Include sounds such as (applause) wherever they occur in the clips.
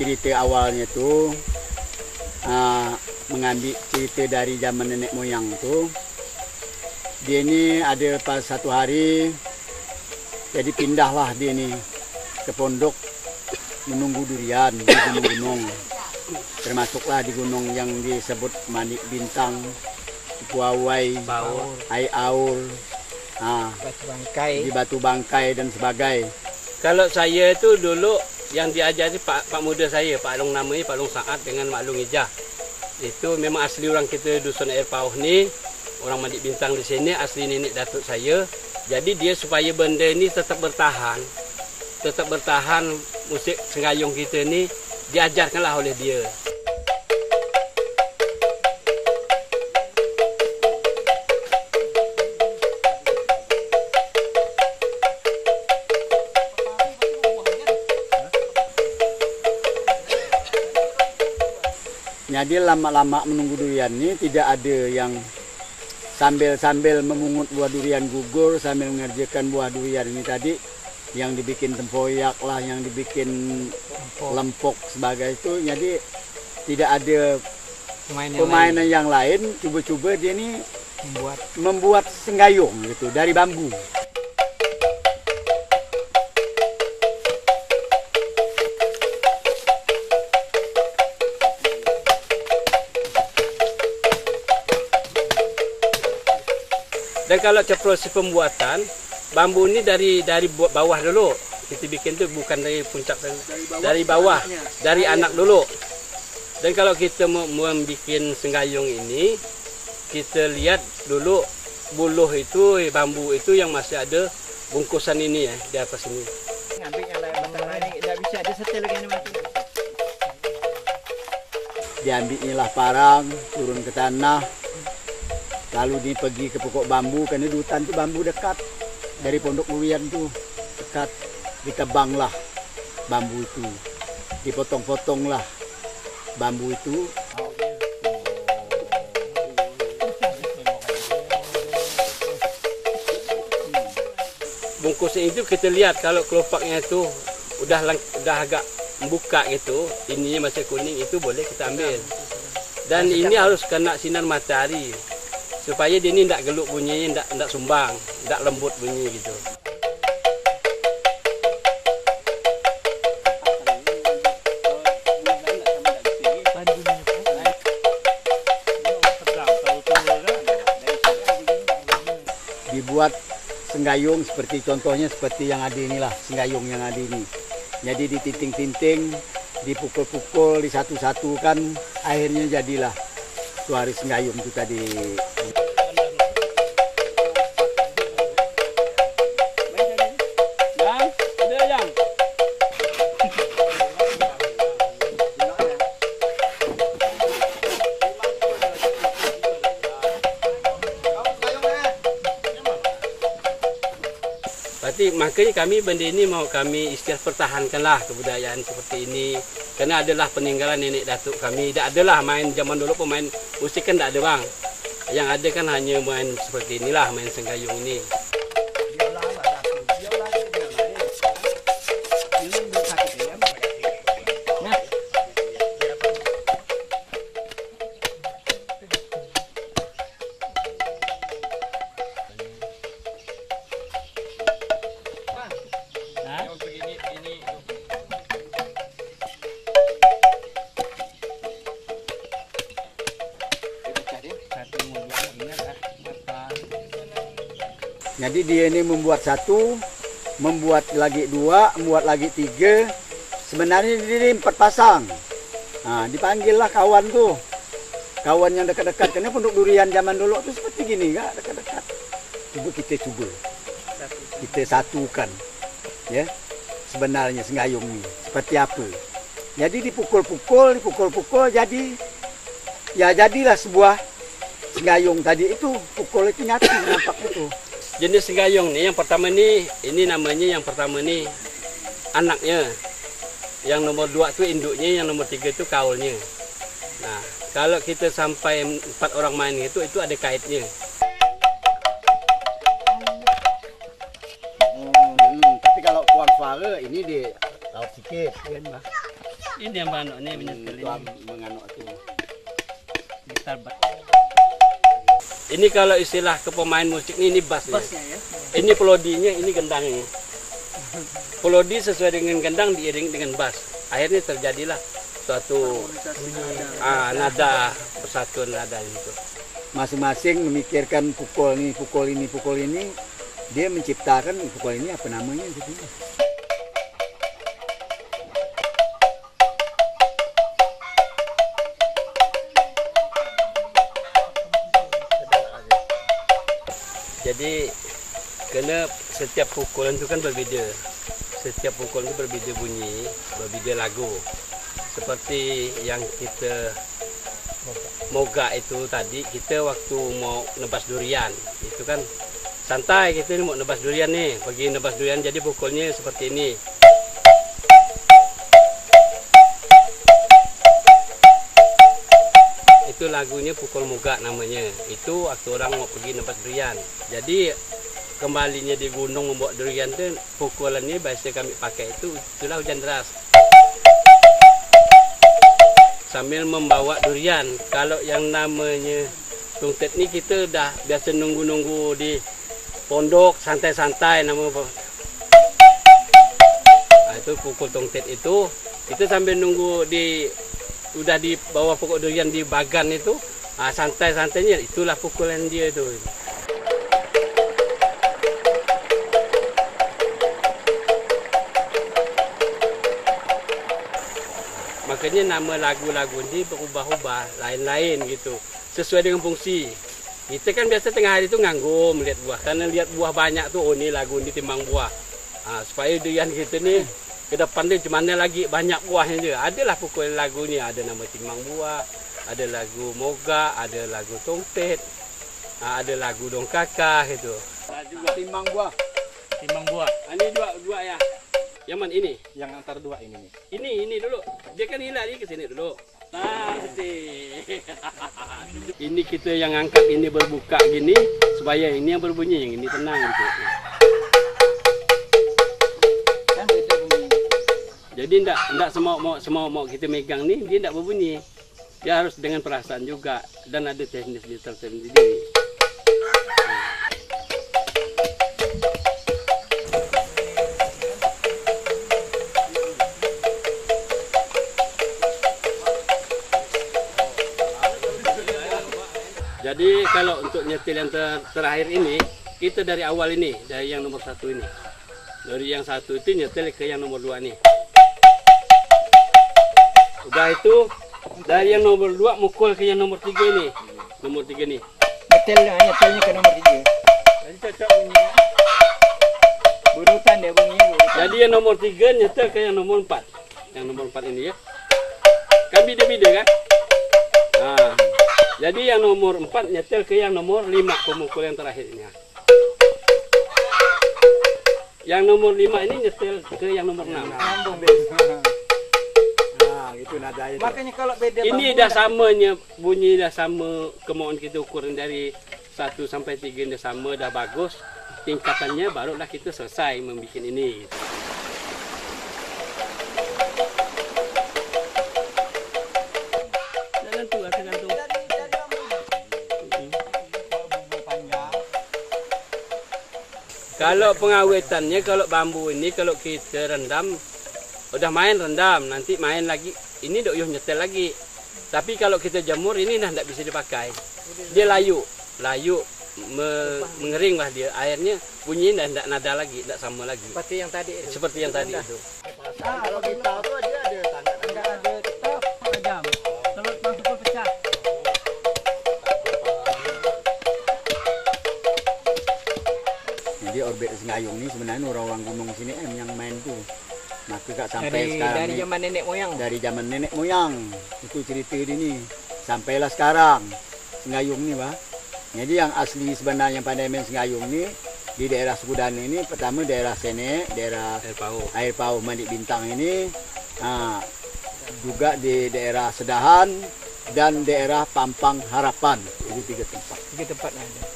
cerita awalnya tu uh, mengambil cerita dari zaman nenek moyang tu. Dia ni ada pas satu hari jadi pindahlah dia ni ke pondok menunggu durian di gunung-gunung. Termasuklah di gunung yang disebut Manik Bintang, Puawai, Baur. Ai Aur, ha, Batu bangkai. di Batu Bangkai dan sebagainya. Kalau saya tu dulu yang diajar ni Pak, Pak muda saya, Pak Long namanya Pak Long Saat dengan Mak Long Ijah. Itu memang asli orang kita Dusun Air Pauh ni, orang Mandik Bintang di sini asli nenek datuk saya. Jadi dia supaya benda ni tetap bertahan, tetap bertahan musik Sengayung kita ni diajarkanlah oleh dia. Jadi lama-lama menunggu durian ni tidak ada yang sambil-sambil memungut buah durian gugur sambil mengerjakan buah durian ini tadi yang dibikin tempoyak lah, yang dibikin lempok sebagai itu. Jadi tidak ada Pemain yang permainan yang lain. Cuba-cuba dia ni lain membuat membuat senggayung gitu dari bambu. Dan kalau macam proses pembuatan, bambu ni dari dari bawah dulu. Kita bikin tu bukan dari puncak dari bawah, dari anak dulu. Dan kalau kita mau membuat senggayung ini, kita lihat dulu buluh itu, bambu itu yang masih ada bungkusan ini ya di atas ini. Ambil yang lain batang lain tak bisa setel lagi ni mati. Diambil lah parang, turun ke tanah. Lalu dia pergi ke pokok bambu, kerana di hutan tu bambu dekat. Dari pondok durian tu dekat. Ditebanglah bambu itu. Dipotong-potonglah bambu itu. Bungkusnya itu kita lihat kalau kelopaknya itu udah udah agak membuka gitu, ininya masih kuning itu boleh kita ambil. Dan ini harus kena sinar matahari supaya dia ini tidak geluk bunyinya, tidak tidak sumbang, tidak lembut bunyi gitu. dibuat senggayung seperti contohnya seperti yang ada inilah senggayung yang ada ini. Jadi ditinting-tinting, dipukul-pukul, disatu-satukan, akhirnya jadilah suara senggayung itu tadi. Makanya kami benda ini mau kami istilah pertahankanlah kebudayaan seperti ini. Kerana adalah peninggalan nenek datuk kami. Tak adalah main zaman dulu pemain musik kan tak ada bang. Yang ada kan hanya main seperti inilah main senggayung ini. Jadi dia ini membuat satu, membuat lagi dua, membuat lagi tiga. Sebenarnya dia ini empat pasang. Ha, dipanggillah kawan tu. Kawan yang dekat-dekat. Kerana pondok durian zaman dulu tu seperti gini kak, dekat-dekat. Cuba kita cuba. Kita satukan. Ya. Sebenarnya senggayung ni. Seperti apa. Jadi dipukul-pukul, dipukul-pukul. Jadi, ya jadilah sebuah senggayung tadi itu. Pukul itu nyatu nampak itu. Jenis senggayung ni yang pertama ni ini namanya yang pertama ni anaknya yang nomor dua tu induknya yang nomor tiga tu kaulnya nah kalau kita sampai empat orang main itu itu ada kaitnya Hmm, tapi kalau Puan Fa suara ini di laut sikit. Kan, Bah? Ini yang banyak ni menyetel ini. menganuk tu. Gitar bat. Ini kalau istilah ke pemain musik ni ini bass ya. ya. Ini pelodinya, ini gendangnya. Pelodi sesuai dengan gendang diiring dengan bass. Akhirnya terjadilah suatu ah, nada persatuan nada itu. Masing-masing memikirkan pukul ini, pukul ini, pukul ini. Dia menciptakan pukul ini apa namanya gitu. Jadi kena setiap pukulan itu kan berbeza. Setiap pukulan itu berbeza bunyi, berbeza lagu. Seperti yang kita moga itu tadi kita waktu mau nebas durian itu kan santai kita ni mau nebas durian ni pergi nebas durian jadi pukulnya seperti ini itu lagunya pukul mogak namanya. Itu waktu orang mau pergi nebas durian. Jadi kembalinya di gunung membawa durian tu pukulan ni biasa kami pakai itu itulah hujan deras. Sambil membawa durian. Kalau yang namanya tungtet ni kita dah biasa nunggu-nunggu di pondok santai-santai nama apa. Nah, itu pukul tungtet itu kita sambil nunggu di udah di bawah pokok durian di bagan itu ah, santai-santainya. Itulah pukulan dia itu makanya nama lagu-lagu ni berubah-ubah lain-lain gitu. Sesuai dengan fungsi. Kita kan biasa tengah hari tu nganggur melihat buah. Karena lihat buah banyak tu oh ni lagu ni timbang buah. Ha, supaya durian kita ni ke depan dia macam mana lagi banyak buahnya dia adalah pukul lagu ni ada nama timbang buah ada lagu moga ada lagu tongpet ha, ada lagu dong kakak gitu Juga timbang buah. timbang buah ha, ni dua dua ya yang mana ini Yang antara dua ini. Ini, ini dulu. Dia kan hilang ni ke sini dulu. Nah, betul. (laughs) ini kita yang angkat ini berbuka gini supaya ini yang berbunyi, yang ini tenang gitu. Jadi ndak ndak semua mau semua mau kita megang ni dia ndak berbunyi. Dia harus dengan perasaan juga dan ada teknis dia tersendiri. Jadi kalau untuk nyetil yang ter- terakhir ini kita dari awal ini dari yang nomor satu ini dari yang satu itu nyetel ke yang nomor dua nih. Udah itu dari yang nomor dua mukul ke yang nomor tiga ini. Nomor tiga nih. Nyetel nyetelnya ke nomor tiga. Jadi cocok bunyi. Burutan dia bunyi. Jadi yang nomor tiga nyetel ke yang nomor empat. Yang nomor empat ini ya. Kan beda-beda kan? Nah, jadi yang nomor empat nyetel ke yang nomor lima pemukul yang terakhir ini. ya. Yang nomor lima ini nyetel ke yang nomor enam. Nyambung beda. Nah, (laughs) itu nadanya. tu. Makanya kalau beda Ini bambu, dah samanya bunyi dah sama kemauan kita ukuran dari 1 sampai 3 dah sama dah bagus. Tingkatannya barulah kita selesai membuat ini. Kalau pengawetannya kalau bambu ini kalau kita rendam udah main rendam nanti main lagi ini dok yuh nyetel lagi tapi kalau kita jamur ini dah tidak bisa dipakai dia layu layu me- mengering lah dia airnya bunyi dah tidak nada lagi tidak sama lagi Seperti yang tadi itu. seperti yang tadi itu kalau kita tu dia ada tanda. Enggak ada tetap tajam. Kalau masuk pun pecah. Jadi orbit Sengayung ni sebenarnya orang-orang gunung sini em yang main tu. Maka tak sampai Dari sekarang dari ni, zaman nenek moyang. dari zaman nenek moyang. Itu cerita dia ni. Sampailah sekarang Sengayung ni bah. Jadi yang asli sebenarnya pandai main Sengayung ni di daerah Sekudan ini pertama daerah Senek, daerah air pau air pau Mandik Bintang ini ha, juga di daerah Sedahan dan daerah Pampang Harapan. Itu tiga tempat. Tiga tempat ada.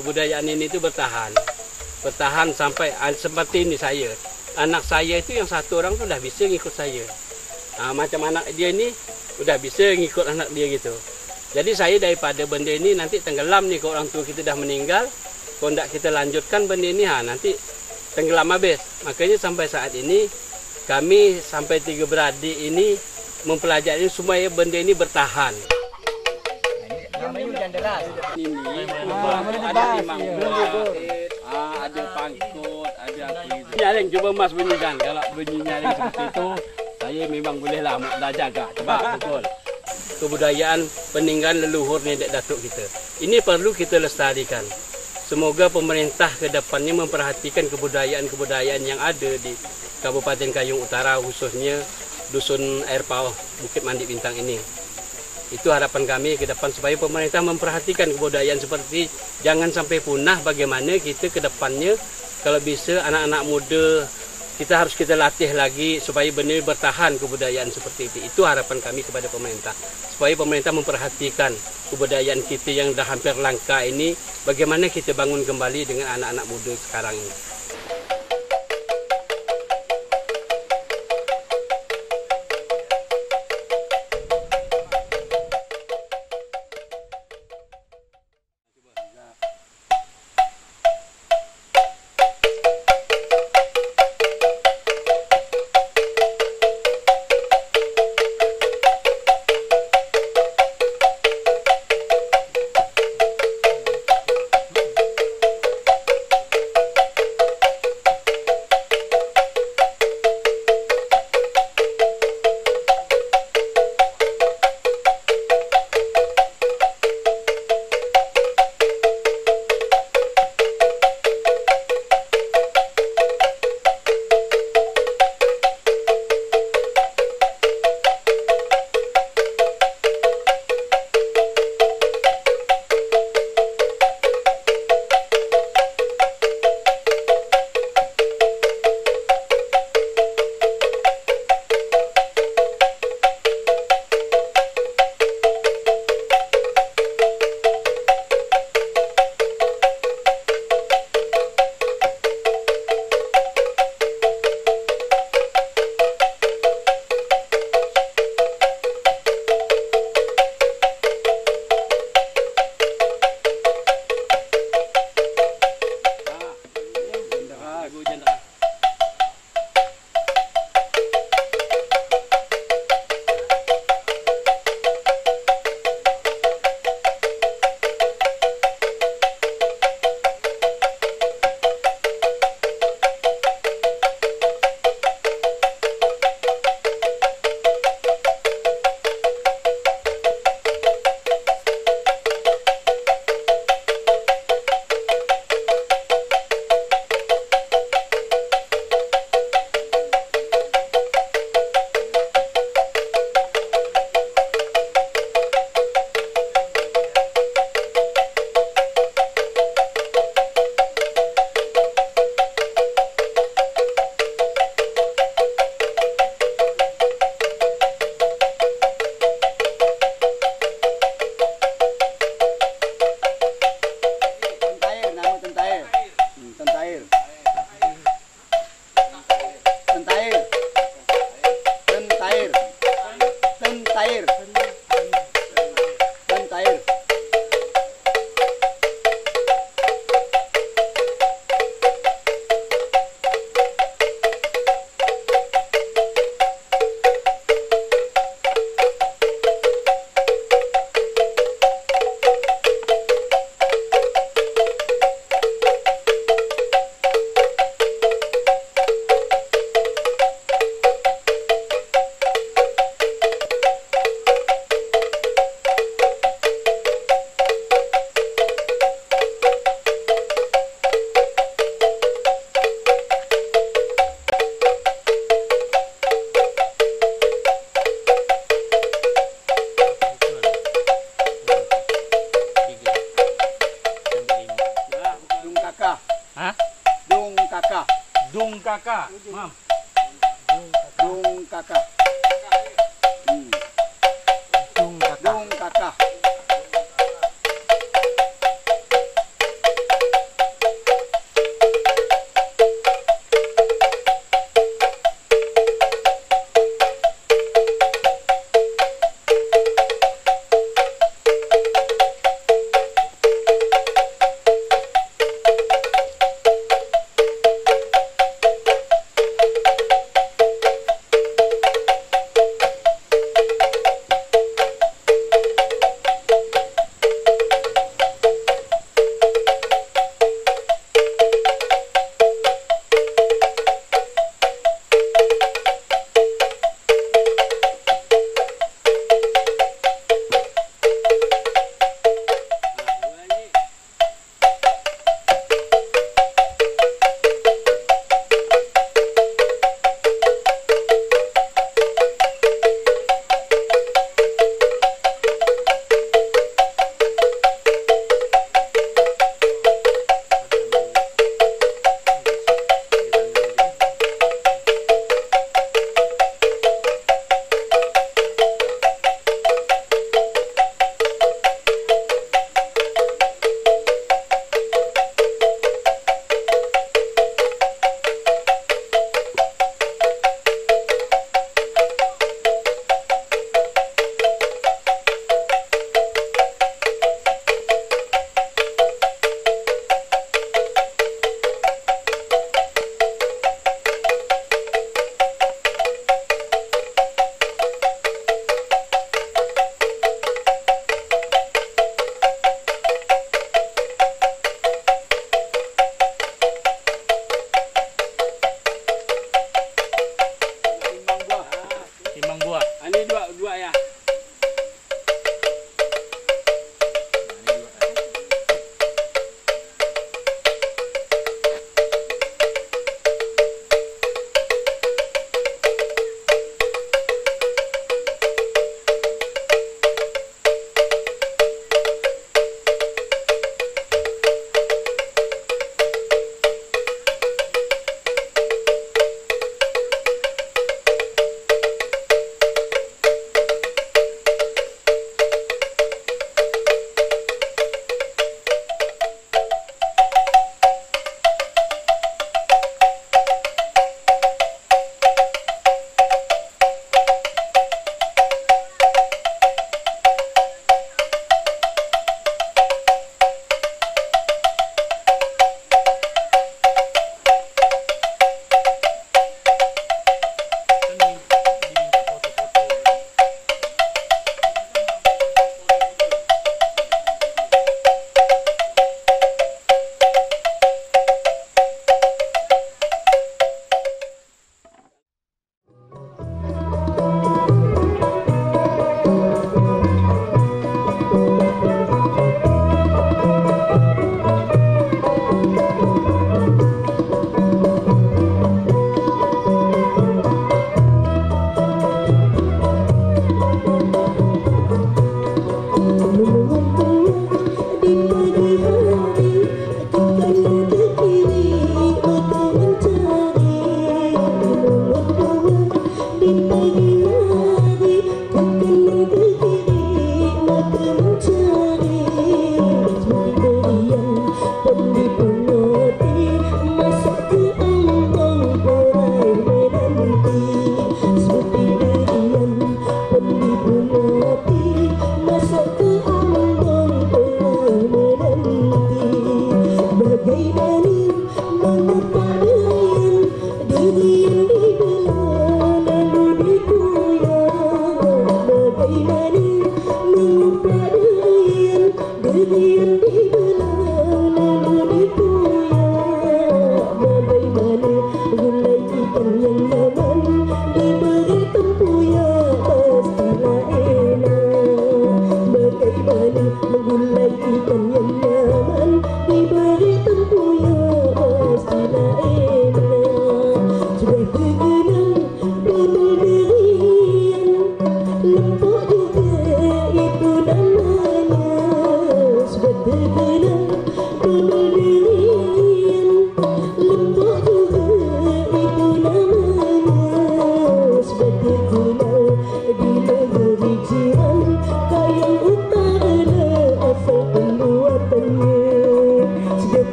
Kebudayaan ini itu bertahan. Bertahan sampai ah, seperti ini saya. Anak saya itu yang satu orang tu dah bisa ngikut saya. Ha, macam anak dia ni udah bisa ngikut anak dia gitu. Jadi saya daripada benda ini nanti tenggelam ni kalau orang tua kita dah meninggal, kalau tidak kita lanjutkan benda ini ha, nanti tenggelam habis. Makanya sampai saat ini kami sampai tiga beradik ini mempelajari supaya benda ini bertahan. Deras. Ini ada timang bulat, ada pangkut, ada apa itu. Nyaring cuba mas bunyikan. Kalau bunyi nyaring seperti itu, saya memang boleh lah dah jaga. Coba betul. Kebudayaan peninggalan leluhur nenek datuk kita. Ini perlu kita lestarikan. Semoga pemerintah ke depannya memperhatikan kebudayaan-kebudayaan yang ada di Kabupaten Kayung Utara khususnya Dusun Air Pau Bukit Mandi Bintang ini. Itu harapan kami ke depan supaya pemerintah memperhatikan kebudayaan seperti jangan sampai punah bagaimana kita ke depannya kalau bisa anak-anak muda kita harus kita latih lagi supaya benar bertahan kebudayaan seperti itu. Itu harapan kami kepada pemerintah. Supaya pemerintah memperhatikan kebudayaan kita yang dah hampir langka ini bagaimana kita bangun kembali dengan anak-anak muda sekarang ini.